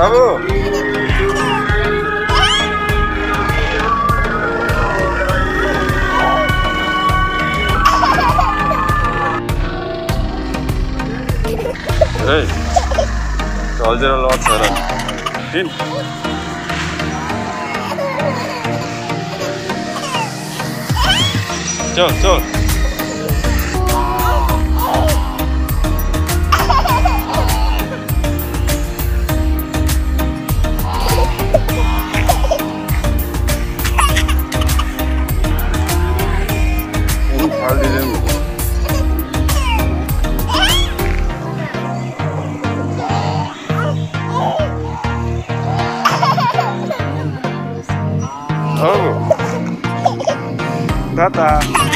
나무 에이 어제를 나왔잖아 빈 저, 저. Vamos? Tá, tá.